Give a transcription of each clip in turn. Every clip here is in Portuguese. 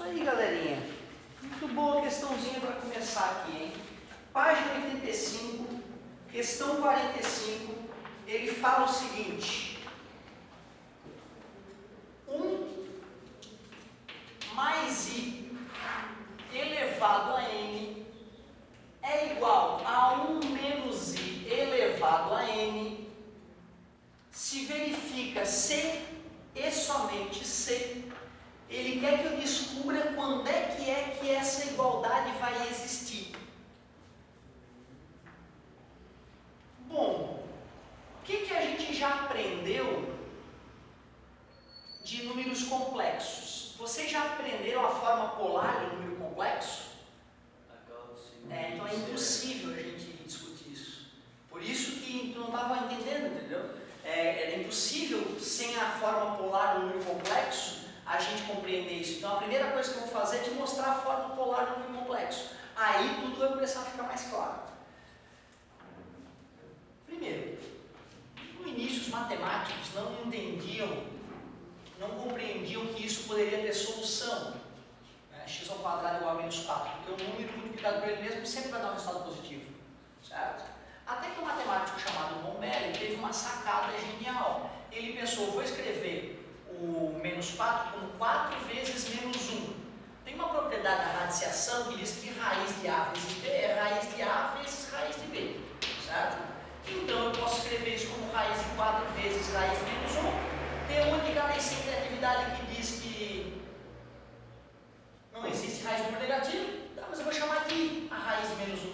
Isso aí, galerinha. Muito boa questãozinha para começar aqui, hein? Página 85, questão 45, ele fala o seguinte: 1 mais i elevado a n é igual a 1 menos i elevado a n se verifica se e somente se ele quer que eu descubra quando é que é que essa igualdade vai existir. Bom, o que, que a gente já aprendeu de números complexos? Vocês já aprenderam a forma polar do número complexo? É, então é impossível a gente discutir isso. Por isso que tu não estava entendendo, entendeu? É, era impossível, sem a forma polar do número complexo, a gente compreender isso. Então a primeira coisa que eu vou fazer é te mostrar a forma polar do número complexo. Aí tudo vai começar a ficar mais claro. Primeiro, no início os matemáticos não entendiam, não compreendiam que isso poderia ter solução. Né? x ao quadrado igual a menos 4, porque o número multiplicado por ele mesmo sempre vai dar um resultado positivo. Certo? Até que um matemático chamado Bombelli teve uma sacada genial. Ele pensou, vou escrever o menos 4 como 4 vezes menos 1. Tem uma propriedade da radiciação que diz que raiz de A B é raiz de A vezes raiz de B, certo? Então eu posso escrever isso como raiz de 4 vezes raiz de menos 1. Tem uma única lei que diz que não existe raiz de número negativo, tá, mas eu vou chamar de a raiz de menos 1.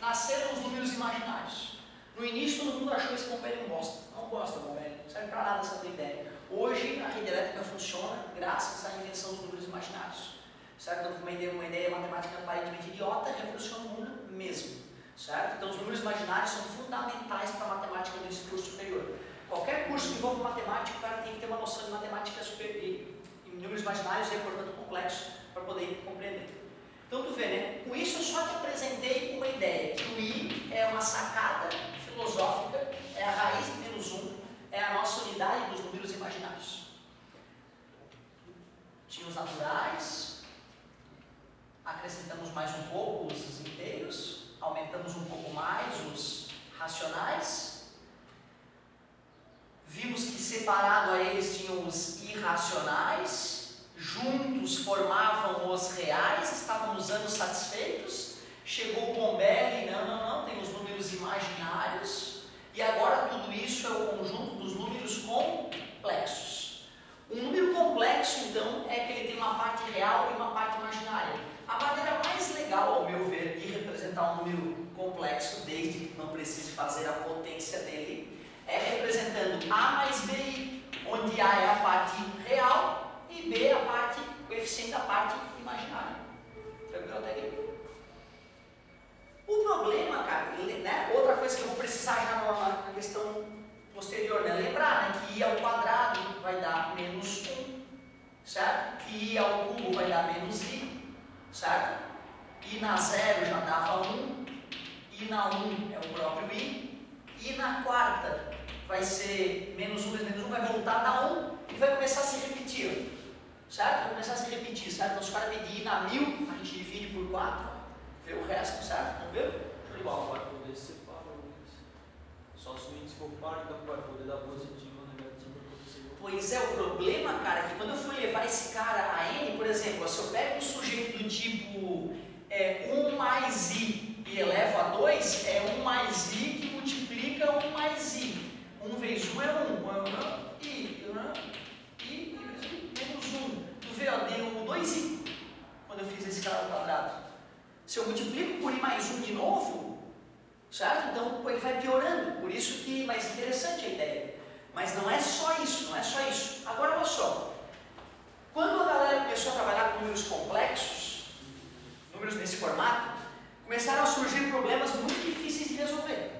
Nasceram os números imaginários. No início todo mundo achou esse Pompéi um bosta. Não gosta, Pompéi, não serve para nada essa tua ideia. Hoje a rede elétrica funciona graças à invenção dos números imaginários. Certo? Então, uma ideia, uma ideia matemática aparentemente idiota revoluciona o mundo mesmo. Certo? Então, os números imaginários são fundamentais para a matemática do ensino superior. Qualquer curso que envolva matemática, o cara tem que ter uma noção de matemática superior, e números imaginários é, portanto, complexo para poder compreender. Então, tu vê, né? Com isso, eu só te apresentei uma ideia, que o I é uma sacada filosófica, é a raiz de menos um, é a nossa unidade dos números imaginários. Tinha os naturais, acrescentamos mais um pouco os inteiros, aumentamos um pouco mais os racionais. Vimos que separado a eles tinham os irracionais, juntos formavam os reais, estavam os anos satisfeitos. Chegou o Bombelli, não, não, não, tem os números imaginários e agora tudo isso é o conjunto dos números complexos. Um número complexo, então, é que ele tem uma parte real e uma parte imaginária. A maneira mais legal, ao meu ver, de representar um número complexo, desde que não precise fazer a potência dele, é representando A mais BI, onde A é a parte real e B é a parte, coeficiente da parte imaginária. Tranquilo até aqui? O problema, cara, né? outra coisa que eu vou precisar já na, questão posterior, né? lembrar né? que i ao quadrado vai dar menos 1, certo? Que i ao cubo vai dar menos i, certo? i na zero já dava 1, i na 1 é o próprio i, i na quarta vai ser menos 1 vezes menos 1, vai voltar a dar 1 e vai começar a se repetir, certo? Vai começar a se repetir, certo? Então se o cara medir na 1000, a gente divide por 4, Vê o resto, certo? Não viu? Igual, vai poder separar Só se o índice for par, então vai poder dar positivo ou negativo. Pois é, o problema, cara, é que quando eu fui levar esse cara a N, por exemplo, se eu pego um sujeito do tipo é, 1 mais I e elevo a 2, é 1 mais I que multiplica 1 mais I. 1 vezes 1 é 1. I, I, I, menos 1. Tu vê, ó, deu 2I quando eu fiz esse cara quadrado. Se eu multiplico por i mais 1 de novo, certo? Então ele vai piorando. Por isso que mais interessante a ideia. Mas não é só isso, não é só isso. Agora olha só. Quando a galera começou a trabalhar com números complexos, números nesse formato, começaram a surgir problemas muito difíceis de resolver.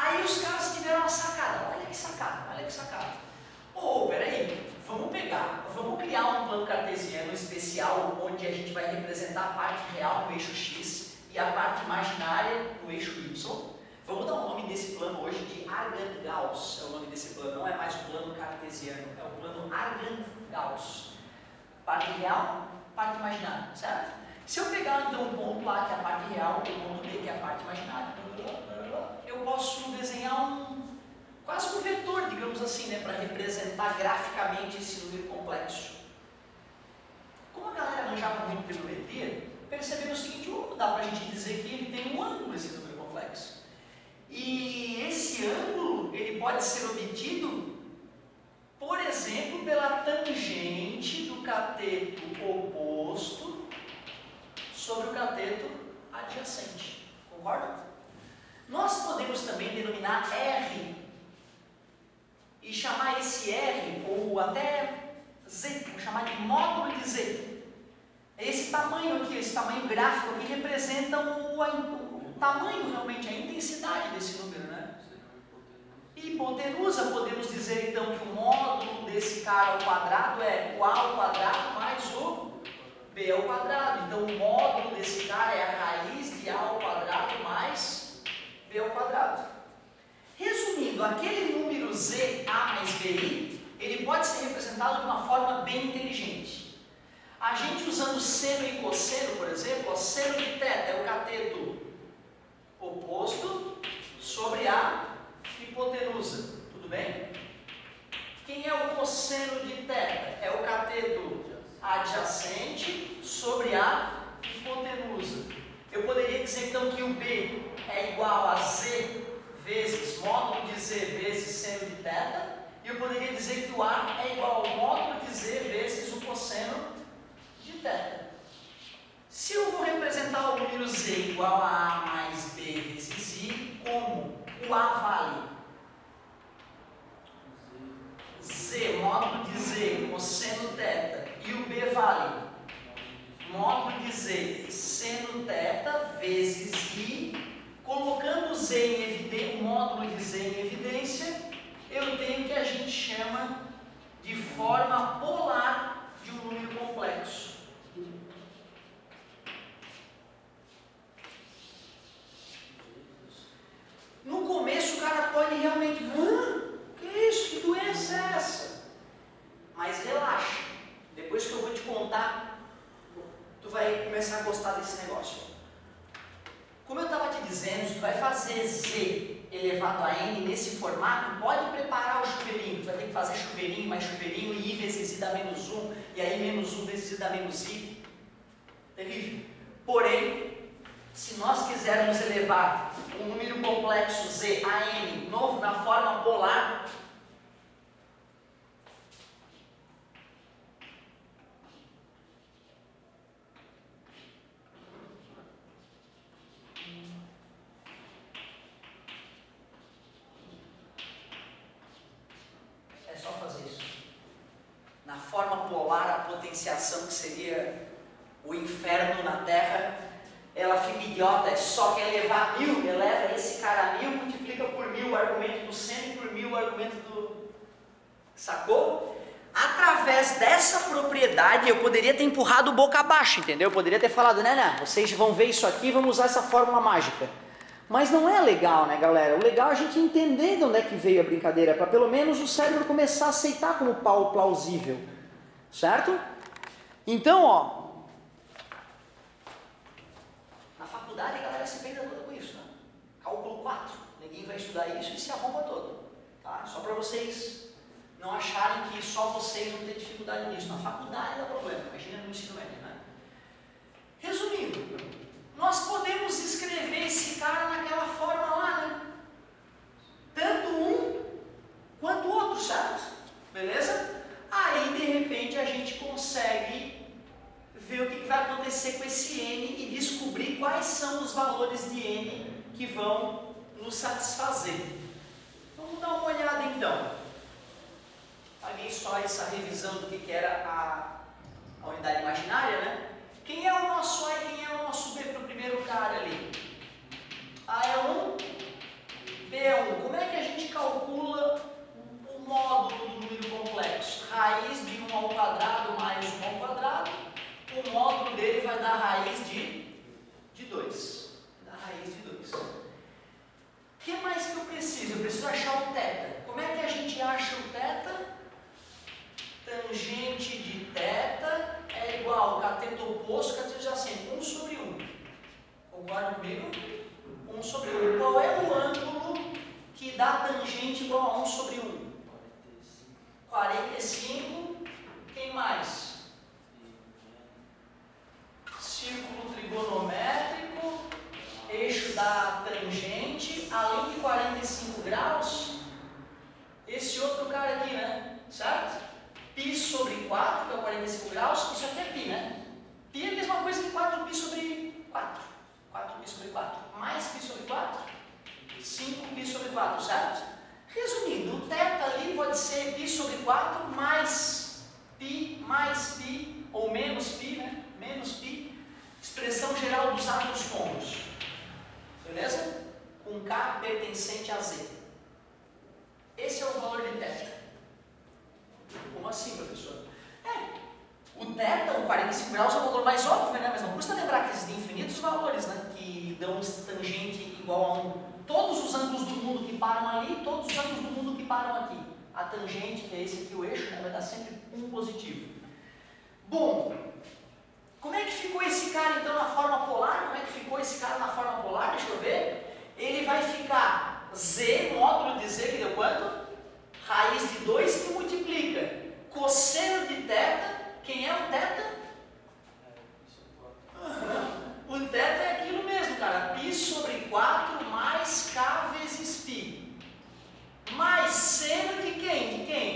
Aí os caras tiveram uma sacada. Olha que sacada, olha que sacada. Ô, oh, peraí, vamos pegar, vamos criar um plano cartesiano especial onde a gente vai representar a parte real no eixo x e a parte imaginária no eixo y. Vamos dar o nome desse plano hoje de Argand-Gauss, é o nome desse plano, não é mais o plano cartesiano, é o plano Argand-Gauss. Parte real, parte imaginária, certo? Se eu pegar então o ponto A, que é a parte real, e o ponto B, que é a parte imaginária, eu posso desenhar um quase um vetor, digamos assim, né, para representar graficamente esse número complexo. Como a galera manjava muito trigonometria, perceberam o seguinte, oh, dá para a gente dizer que ele tem um ângulo esse número complexo. E esse ângulo, ele pode ser obtido por exemplo, pela tangente do cateto oposto sobre o cateto adjacente. Concorda? Nós podemos também denominar R e chamar esse R, ou até Z, chamar de módulo de Z. Esse tamanho aqui, esse tamanho gráfico aqui representa o tamanho realmente, a intensidade desse número, né? hipotenusa, podemos dizer então que o módulo desse cara ao quadrado é o a ao quadrado mais o b ao quadrado. Então o módulo desse cara é a raiz de a ao quadrado mais b ao quadrado. Resumindo, aquele número z, a mais bi, ele pode ser representado de uma forma bem inteligente. A gente usando seno e cosseno, por exemplo, o seno de θ é o cateto vezes I, colocando Z em evidência, o módulo de Z em evidência, eu tenho o que a gente chama de forma polar de um número complexo. No começo o cara pode realmente, hã? Que isso? Que doença é essa? Mas relaxa. Depois que eu vou te contar, tu vai começar a gostar desse negócio. Como eu estava te dizendo, se tu vai fazer Z elevado a N nesse formato, pode preparar o chuveirinho. Tu vai ter que fazer chuveirinho mais chuveirinho e I vezes I dá menos 1, e aí menos 1 vezes I dá menos I. Terrível. Porém, se nós quisermos elevar um número complexo Z a N novo na forma polar, é só fazer isso. Na forma polar, a potenciação que seria o inferno na Terra ela fica idiota, só quer levar mil, eleva esse cara a mil, multiplica por mil o argumento do seno e por mil o argumento do. Sacou? Dessa propriedade eu poderia ter empurrado boca abaixo, entendeu? Eu poderia ter falado, né, né, vocês vão ver isso aqui, vamos usar essa fórmula mágica. Mas não é legal, né, galera? O legal é a gente entender de onde é que veio a brincadeira, para pelo menos o cérebro começar a aceitar como plausível, certo? Então, ó, faculdade a galera se peida toda com isso, né? Cálculo 4. Ninguém vai estudar isso e se arromba todo. Tá? Só para vocês não acharem que só vocês vão ter dificuldade nisso. Na faculdade dá problema, imagina no ensino médio, né? Resumindo, nós podemos escrever esse cara naquela forma lá, né? Tanto um quanto o outro, certo? Beleza? Aí de repente a gente consegue ver o que vai acontecer com esse N e descobrir quais são os valores de N que vão nos satisfazer. Vamos dar uma olhada então. Paguei só essa revisão do que era a, a unidade imaginária, né? Quem é o nosso A e quem é o nosso B para o primeiro cara ali? A é 1, B é 1. Como é que a gente calcula o módulo do número complexo? Raiz de 1 ao quadrado mais 1 ao quadrado o módulo dele vai dar raiz de, de 2. Dar raiz de 2. O que mais que eu preciso? Eu preciso achar o 5π sobre 4, certo? Resumindo, o θ ali pode ser π sobre 4 mais π mais π, ou menos π, né? Menos π, expressão geral dos átomos côncavos. Beleza? Com K pertencente a Z. Esse é o valor de θ. Como assim, professor? É, o θ, o 45 graus, é o valor mais óbvio, né? Mas não custa lembrar que existem infinitos valores, né? Que dão tangente igual a 1. todos os ângulos do mundo que param ali, todos os ângulos do mundo que param aqui. A tangente, que é esse aqui, o eixo, né, vai dar sempre um positivo. Bom, como é que ficou esse cara então na forma polar? Como é que ficou esse cara na forma polar? Deixa eu ver. Ele vai ficar z, módulo de z que deu quanto? Raiz de 2 que multiplica. Cosseno de teta, quem é o teta? o teta Mais seno de quem? De quem?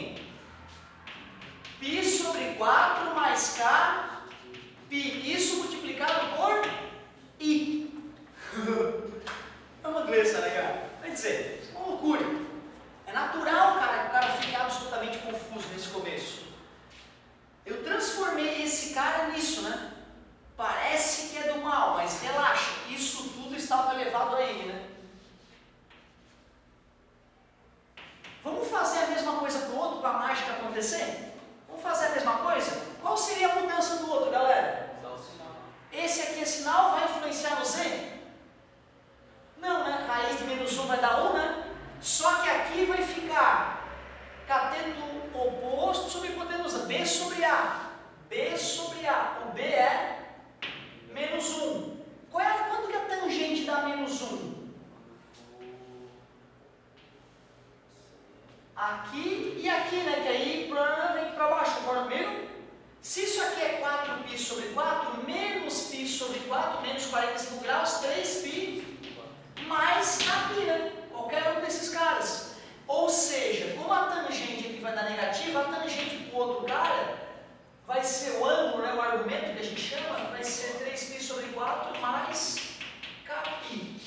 Π sobre 4 mais K π. Isso multiplicado por I. É uma doença, né, cara? Quer dizer, é uma loucura. É natural, cara, que o cara fique absolutamente confuso nesse começo. Eu transformei esse cara nisso, né? Parece que é do mal, mas relaxa, isso tudo estava elevado a ele, né? Vamos fazer a mesma coisa para o outro, para a mágica acontecer? Vamos fazer a mesma coisa? Qual seria a mudança do outro, galera? Esse aqui é sinal, vai influenciar no Z? Não, né? Raiz de menos 1 vai dar 1, né? Só que aqui vai ficar cateto oposto sobre hipotenusa. B sobre A. B sobre A. O B é menos 1. Qual é, quando que a tangente dá menos 1? Aqui e aqui, né? Que aí vem para baixo, concorda comigo? Se isso aqui é 4π sobre 4, menos π sobre 4, menos 45 graus, 3π mais a π, né? Qualquer um desses caras. Ou seja, como a tangente aqui vai dar negativa, a tangente para o outro cara vai ser o ângulo, né, o argumento que a gente chama, vai ser 3π sobre 4 mais kπ.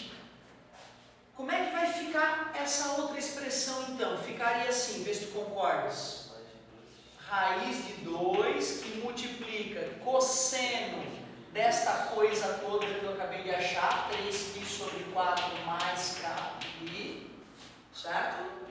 Como é que vai ficar essa outra expressão então? Ficaria assim, vê se tu concordas. Raiz de 2 que multiplica cosseno desta coisa toda que eu acabei de achar, 3π sobre 4 mais kπ, certo?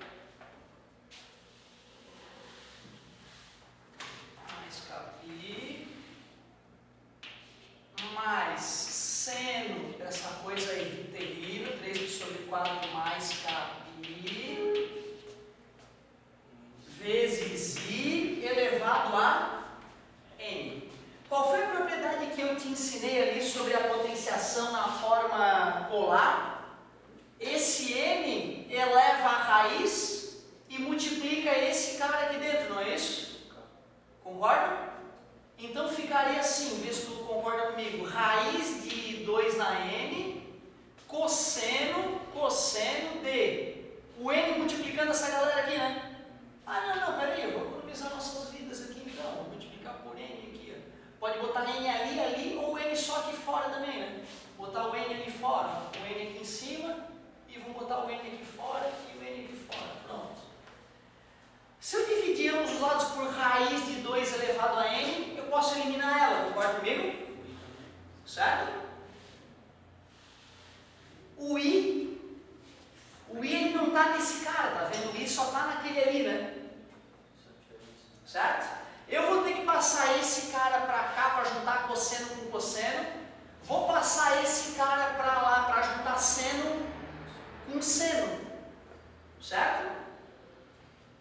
Certo?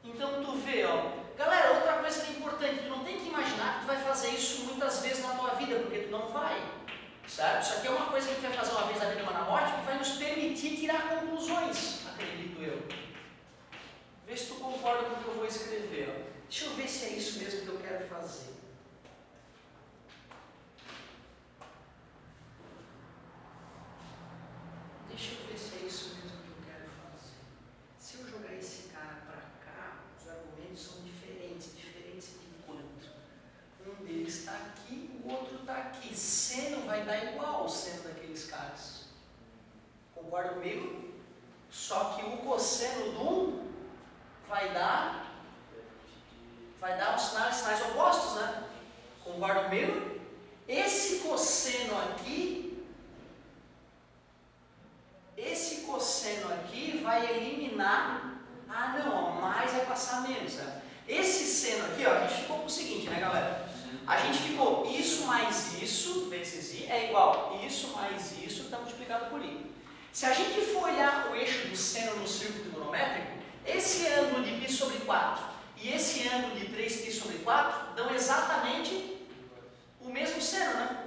Então tu vê, ó. Galera, outra coisa que é importante, tu não tem que imaginar que tu vai fazer isso muitas vezes na tua vida, porque tu não vai. Certo? Isso aqui é uma coisa que a gente vai fazer uma vez na vida, uma na morte, que vai nos permitir tirar conclusões, acredito eu. Vê se tu concorda com o que eu vou escrever. Ó. Deixa eu ver se é isso mesmo que eu quero fazer. Só que o cosseno do um vai dar vai dar os sinais, sinais opostos, né? Concorda comigo? Esse cosseno aqui, esse cosseno aqui vai eliminar, ah não, mais vai passar menos, né? Esse seno aqui, ó, a gente ficou com o seguinte, né galera? A gente ficou isso mais isso, vezes i, é igual isso mais isso, está multiplicado por i. Se a gente for olhar o eixo do seno no círculo trigonométrico, esse ângulo de π sobre 4 e esse ângulo de 3π sobre 4 dão exatamente o mesmo seno, né?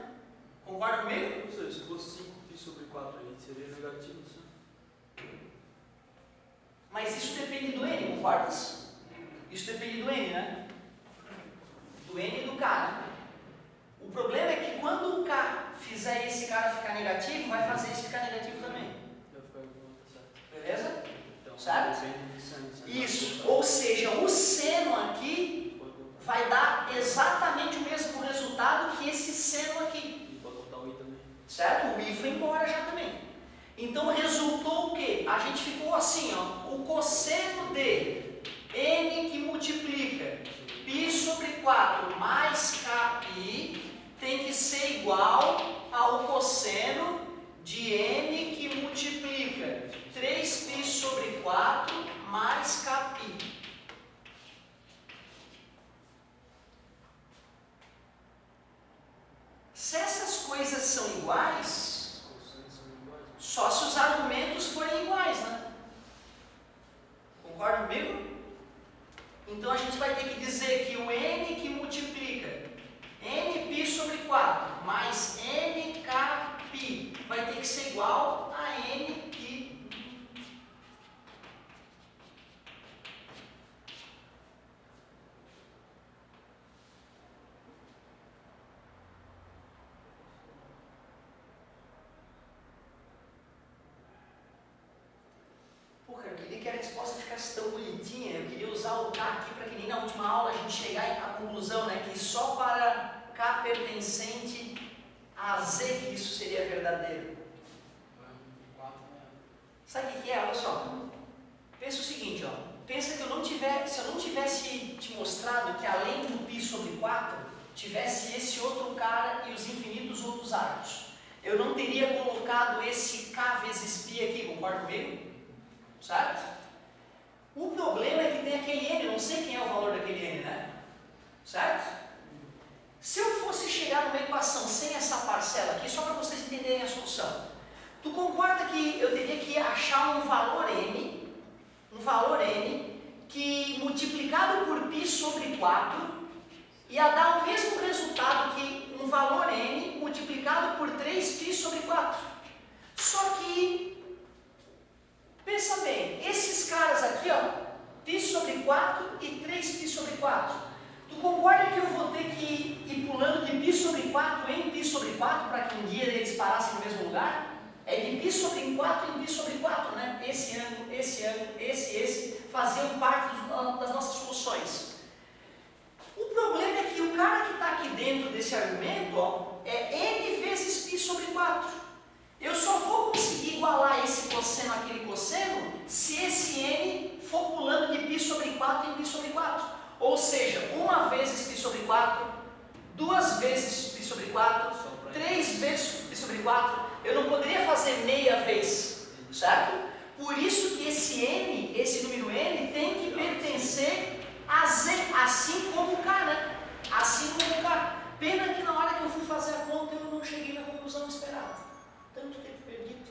Concorda comigo? Se fosse 5π sobre 4 aí, seria negativo, sim. Mas isso depende do n, concordas? Isso depende do n, né? Do n e do k, né? O problema é que quando o k fizer esse cara ficar negativo, vai fazer esse ficar negativo também. Beleza? Então, Certo? né? Isso. Ou seja, o seno aqui vai dar exatamente o mesmo resultado que esse seno aqui. Certo? O i foi embora já também. Então resultou o quê? A gente ficou assim, ó, o cosseno de n que multiplica π sobre 4 mais kπ tem que ser igual resposta ficasse tão bonitinha. Eu queria usar o K aqui para que nem na última aula a gente chegar à conclusão, né? Que só para K pertencente a Z que isso seria verdadeiro. Sabe o que é? Olha só. Pensa o seguinte, ó. Pensa que eu não tivesse, se eu não tivesse te mostrado que além do π sobre 4, tivesse esse outro cara e os infinitos outros arcos. Eu não teria colocado esse K vezes π aqui, concorda comigo? Certo? O problema é que tem aquele n, não sei quem é o valor daquele n, né? Certo? Se eu fosse chegar numa equação sem essa parcela aqui, só para vocês entenderem a solução, tu concorda que eu teria que achar um valor n, um valor n, que multiplicado por π sobre 4 ia dar o mesmo resultado que um valor n multiplicado por 3π sobre 4. Só que Pensa bem, esses caras aqui, ó, pi sobre 4 e 3pi sobre 4. Tu concorda que eu vou ter que ir, ir pulando de pi sobre 4 em pi sobre 4 para que um dia eles parassem no mesmo lugar? É de pi sobre 4 em pi sobre 4, né? Esse ângulo, esse ângulo, esse, esse, faziam parte ah, das nossas funções. O problema é que o cara que está aqui dentro desse argumento, ó, Ou seja, uma vez pi sobre 4, duas vezes pi sobre 4, três vezes pi sobre 4. Eu não poderia fazer meia vez, certo? Por isso que esse n, esse número n, tem que pertencer a z, assim como o k, né? Assim como o k. Pena que na hora que eu fui fazer a conta eu não cheguei na conclusão esperada. Tanto tempo perdido.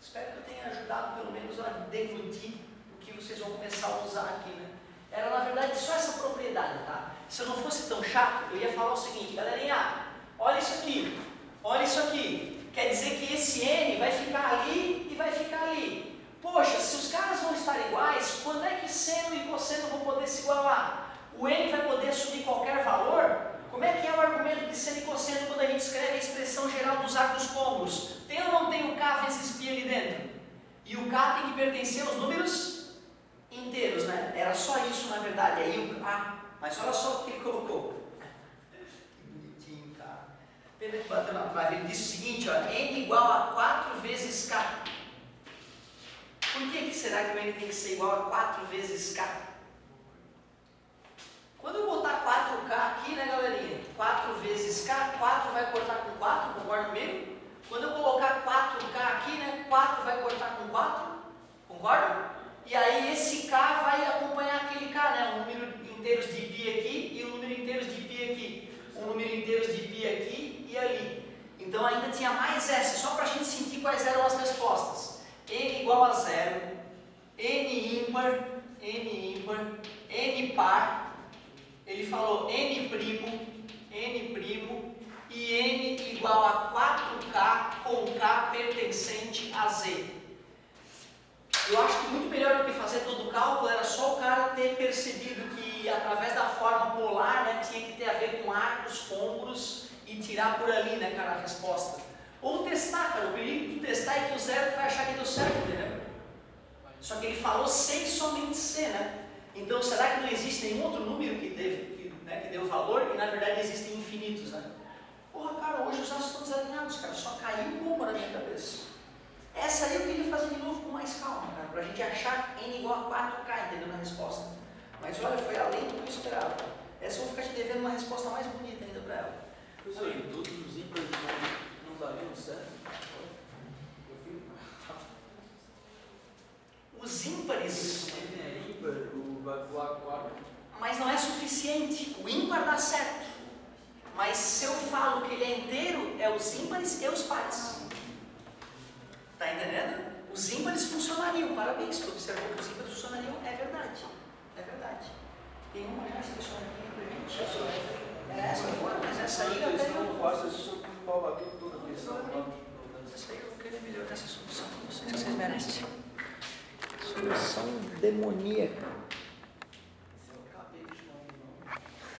Espero que eu tenha ajudado pelo menos a deglutir o que vocês vão começar a usar aqui, né? Era na verdade só essa propriedade, tá? Se eu não fosse tão chato, eu ia falar o seguinte, galerinha, olha isso aqui, olha isso aqui. Quer dizer que esse N vai ficar ali e vai ficar ali. Poxa, se os caras vão estar iguais, quando é que seno e cosseno vão poder se igualar? o n vai poder assumir qualquer valor, como é que é o argumento de semicosseno quando a gente escreve a expressão geral dos arcos côncavos? Tem ou não tem o k vezes π ali dentro? E o k tem que pertencer aos números inteiros, né? Era só isso na verdade, aí o k. Mas olha só o que ele colocou. Que bonitinho, cara. Pena que bateu na trave. Ele disse o seguinte, ó, n igual a 4 vezes k. Por que, que será que o n tem que ser igual a 4 vezes k? Quando eu botar 4K aqui, né, galerinha? 4 vezes K, 4 vai cortar com 4, concorda comigo? Quando eu colocar 4K aqui, né, 4 vai cortar com 4, concorda? e aí esse K vai acompanhar aquele K, né? O número inteiros de pi aqui e o número inteiros de pi aqui. O número inteiros de pi aqui e ali. Então ainda tinha mais essa, só para a gente sentir quais eram as respostas. N igual a zero, N ímpar, N ímpar, N par, ele falou N primo, N primo e N igual a 4K com K pertencente a Z. Eu acho que muito melhor do que fazer todo o cálculo era só o cara ter percebido que através da forma polar né, tinha que ter a ver com arcos, côncavos e tirar por ali, né, cara, a resposta. Ou testar, cara, o perigo de testar é que o zero vai achar que deu certo, entendeu? Só que ele falou sem somente ser, né? Então, será que não existe nenhum outro número que, deve, que, né, que deu valor e na verdade existem infinitos, né? Porra, cara, hoje os astros estão desalinhados, cara, só caiu um bomba na minha cabeça. Essa aí eu queria fazer de novo com mais calma, cara, para a gente achar n igual a 4k, entendeu? Na resposta. Mas olha, foi além do que eu esperava. Essa eu vou ficar te devendo uma resposta mais bonita ainda para ela. Pois aí, todos os ímpares não, dariam certo? Os ímpares. É ímpar, o 4. Mas não é suficiente. O ímpar dá certo. Mas se eu falo que ele é inteiro, é os ímpares e os pares. Tá entendendo? Os ímpares funcionariam. Parabéns, tu observou que os ímpares funcionariam. É verdade. É verdade. Tem uma já selecionada aqui pra gente. Era essa agora, mas essa aí eu tenho. não faço isso com aqui toda vez. Essa aí eu querer melhorar essa solução. Vocês, vocês merecem. Solução demoníaca.